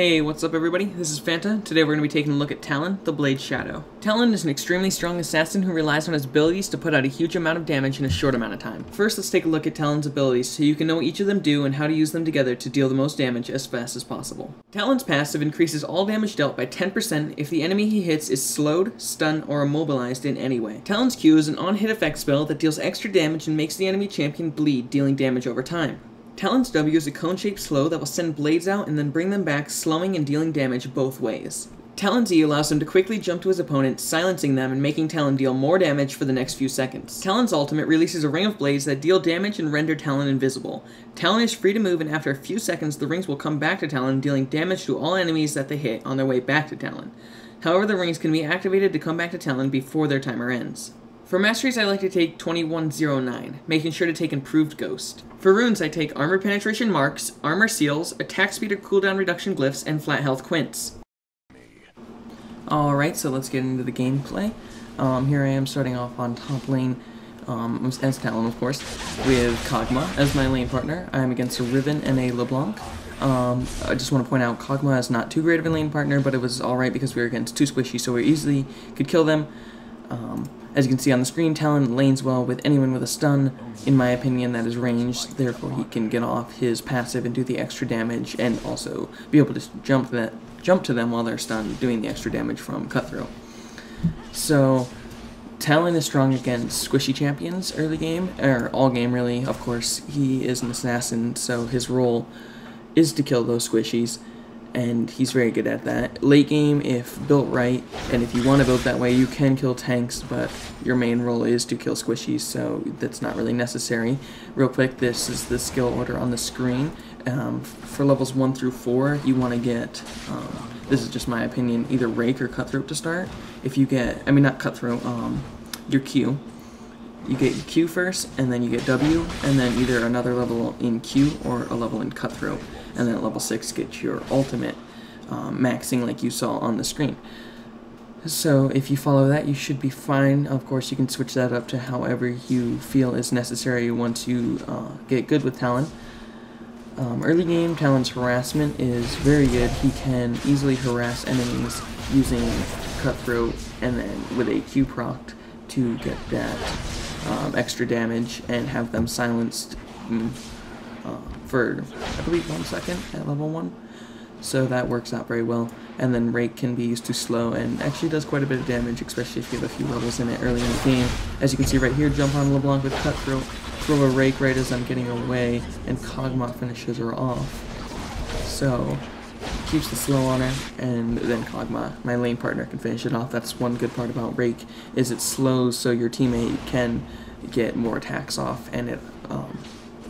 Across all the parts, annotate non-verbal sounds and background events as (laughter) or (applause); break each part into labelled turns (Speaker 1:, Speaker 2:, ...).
Speaker 1: Hey, what's up everybody? This is Fanta. Today we're going to be taking a look at Talon, the Blade Shadow. Talon is an extremely strong assassin who relies on his abilities to put out a huge amount of damage in a short amount of time. First, let's take a look at Talon's abilities so you can know what each of them do and how to use them together to deal the most damage as fast as possible. Talon's passive increases all damage dealt by 10% if the enemy he hits is slowed, stunned, or immobilized in any way. Talon's Q is an on-hit effect spell that deals extra damage and makes the enemy champion bleed, dealing damage over time. Talon's W is a cone-shaped slow that will send blades out and then bring them back, slowing and dealing damage both ways. Talon's E allows him to quickly jump to his opponent, silencing them and making Talon deal more damage for the next few seconds. Talon's ultimate releases a ring of blades that deal damage and render Talon invisible. Talon is free to move and after a few seconds the rings will come back to Talon, dealing damage to all enemies that they hit on their way back to Talon. However, the rings can be activated to come back to Talon before their timer ends. For masteries, I like to take 2109, making sure to take Improved Ghost. For runes, I take Armor Penetration Marks, Armor Seals, Attack Speed or Cooldown Reduction Glyphs, and Flat Health Quints. Alright, so let's get into the gameplay. Um, here I am starting off on top lane um, as Talon, of course, with Kog'Maw as my lane partner. I'm against a Riven and a LeBlanc. Um, I just want to point out Kog'Maw is not too great of a lane partner, but it was alright because we were against two squishy, so we easily could kill them. Um, as you can see on the screen, Talon lanes well with anyone with a stun. In my opinion, that is ranged, therefore he can get off his passive and do the extra damage, and also be able to jump that jump to them while they're stunned, doing the extra damage from Cutthroat. So, Talon is strong against squishy champions early game, or all game really. Of course, he is an assassin, so his role is to kill those squishies and he's very good at that. Late game, if built right, and if you want to build that way, you can kill tanks, but your main role is to kill squishies, so that's not really necessary. Real quick, this is the skill order on the screen. Um, for levels 1 through 4, you want to get, um, this is just my opinion, either Rake or Cutthroat to start. If you get, I mean not Cutthroat, um, your Q. You get Q first, and then you get W, and then either another level in Q or a level in Cutthroat and then at level 6 get your ultimate um, maxing like you saw on the screen. So if you follow that, you should be fine. Of course, you can switch that up to however you feel is necessary once you uh, get good with Talon. Um, early game, Talon's harassment is very good. He can easily harass enemies using Cutthroat and then with a Q proc to get that um, extra damage and have them silenced mm, uh, for, I believe, one second at level 1. So that works out very well. And then Rake can be used to slow and actually does quite a bit of damage, especially if you have a few levels in it early in the game. As you can see right here, jump on LeBlanc with Cutthroat, throw a Rake right as I'm getting away, and Kog'Maw finishes her off. So, keeps the slow on her, and then Kog'Maw, my lane partner, can finish it off. That's one good part about Rake, is it slows so your teammate can get more attacks off, and it um,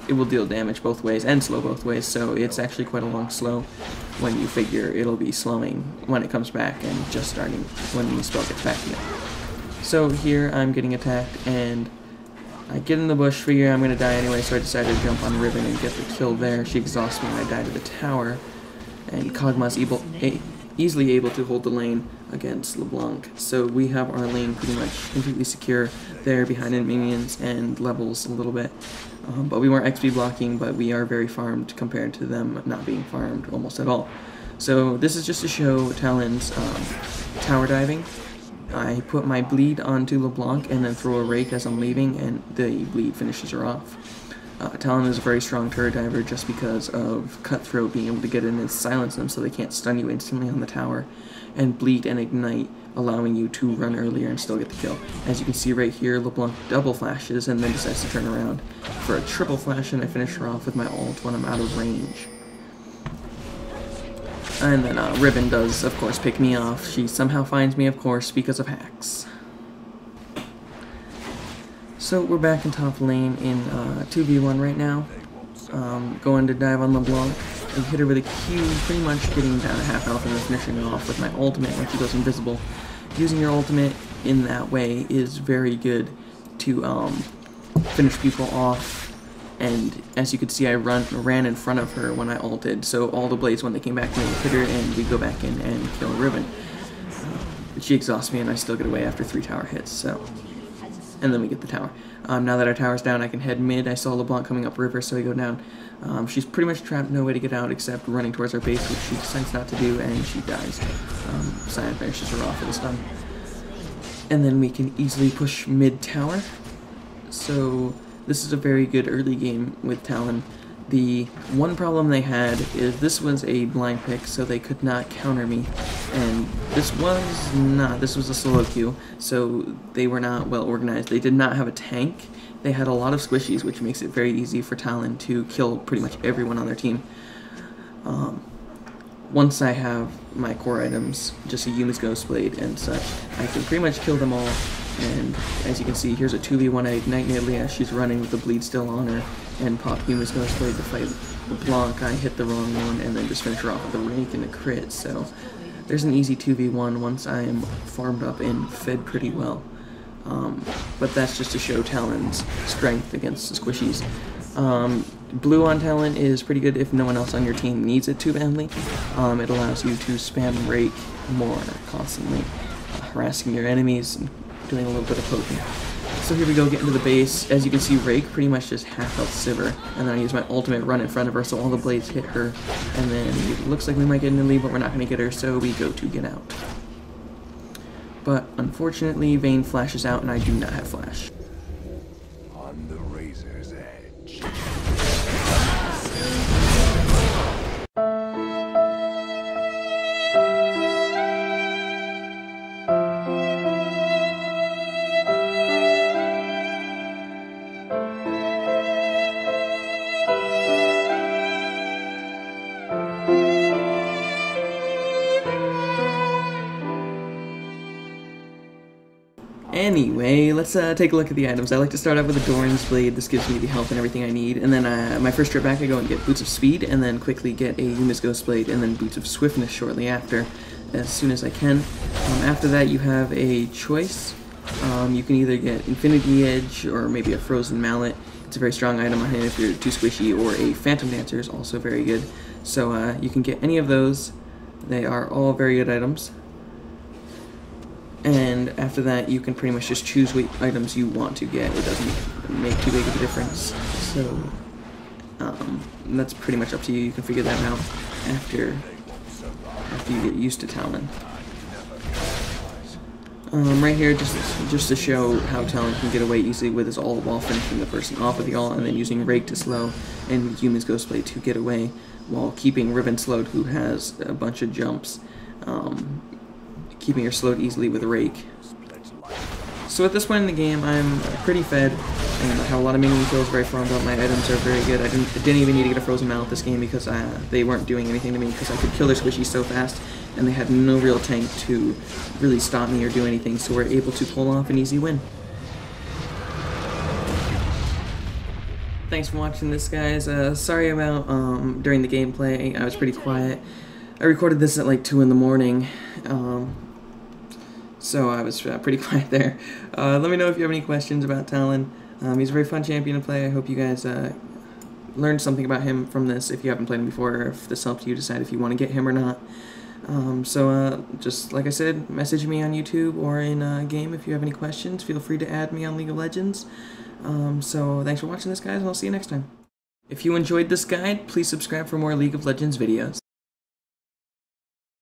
Speaker 1: it will deal damage both ways and slow both ways, so it's actually quite a long slow when you figure it'll be slowing when it comes back and just starting when the spell gets back to you. So here I'm getting attacked and I get in the bush, figure I'm to die anyway, so I decided to jump on Riven and get the kill there. She exhausts me and I die to the tower. And Kog'Maw's able, easily able to hold the lane against LeBlanc. So we have our lane pretty much completely secure there behind minions and levels a little bit. Um, but we weren't XP blocking, but we are very farmed compared to them not being farmed almost at all. So this is just to show Talon's um, tower diving. I put my bleed onto LeBlanc and then throw a rake as I'm leaving, and the bleed finishes her off. Uh, Talon is a very strong turret diver just because of Cutthroat being able to get in and silence them so they can't stun you instantly on the tower, and Bleed and Ignite allowing you to run earlier and still get the kill. As you can see right here, LeBlanc double flashes and then decides to turn around for a triple flash and I finish her off with my ult when I'm out of range. And then uh, Riven does, of course, pick me off. She somehow finds me, of course, because of hacks. So we're back in top lane in uh, 2v1 right now. Um, going to dive on LeBlanc. And hit her with a Q, pretty much getting down a half health and then finishing off with my ultimate when she goes invisible. Using your ultimate in that way is very good to um, finish people off. And as you can see, I run ran in front of her when I ulted, so all the blades, when they came back to hit her, and we go back in and kill Riven. Uh, she exhausts me, and I still get away after three tower hits, so and then we get the tower. Um, now that our tower's down, I can head mid. I saw LeBlanc coming up river, so I go down Um, she's pretty much trapped, no way to get out except running towards our base, which she decides not to do, and she dies. Um, Sion finishes her off with a stun. And then we can easily push mid tower. So this is a very good early game with Talon. The one problem they had is this was a blind pick, so they could not counter me. And this was not, this was a solo queue, so they were not well organized. They did not have a tank. They had a lot of squishies, which makes it very easy for Talon to kill pretty much everyone on their team. Um, once I have my core items, just a Youmuu's Ghost Blade and such, I can pretty much kill them all. And as you can see, here's a 2v1 I Ignite Nidalee she's running with the bleed still on her, and pop Youmuu's Ghost Blade to fight LeBlanc. I hit the wrong one, and then just finish her off with a rake and a crit, so there's an easy 2v1 once I am farmed up and fed pretty well. Um, but that's just to show Talon's strength against the squishies. Um, blue on Talon is pretty good if no one else on your team needs it too badly. Um, it allows you to spam Rake more constantly, uh, harassing your enemies and doing a little bit of poking. So here we go, get into the base. As you can see, Rake pretty much just half health Sivir, and then I use my ultimate run in front of her so all the blades hit her, and then it looks like we might get Nidalee, but we're not going to get her, so we go to get out. But unfortunately, Vayne flashes out and I do not have flash. Anyway, let's uh, take a look at the items. I like to start out with a Doran's Blade. This gives me the health and everything I need. And then uh, my first trip back, I go and get Boots of Speed, and then quickly get a Youmuu's Ghost Blade, and then Boots of Swiftness shortly after, as soon as I can. Um, after that, you have a choice. Um, you can either get Infinity Edge or maybe a Frozen Mallet. It's a very strong item on hand if you're too squishy, or a Phantom Dancer is also very good. So uh, you can get any of those. They are all very good items and after that you can pretty much just choose what items you want to get. It doesn't make too big of a difference. So um, that's pretty much up to you. You can figure that out after after you get used to Talon. Um, right here, just just to show how Talon can get away easily with his all while finishing the person off with the all, and then using Rake to slow and Youmuu's Ghostblade to get away while keeping Riven slowed, who has a bunch of jumps. Um, keeping her slowed easily with Rake. So at this point in the game, I'm pretty fed, and I have a lot of minion kills, very farmed up, my items are very good. I didn't, I didn't even need to get a Frozen Mallet this game because uh, they weren't doing anything to me because I could kill their squishies so fast, and they had no real tank to really stop me or do anything, so we're able to pull off an easy win. Thanks for watching this, guys. Uh, sorry about um, during the gameplay, I was pretty quiet. I recorded this at like 2 in the morning. Um, so I was uh, pretty (laughs) quiet there. Uh, let me know if you have any questions about Talon. Um, he's a very fun champion to play. I hope you guys uh, learned something about him from this if you haven't played him before, or if this helped you decide if you want to get him or not. Um, so uh, just like I said, message me on YouTube or in a game if you have any questions. Feel free to add me on League of Legends. Um, so thanks for watching this, guys, and I'll see you next time. If you enjoyed this guide, please subscribe for more League of Legends videos.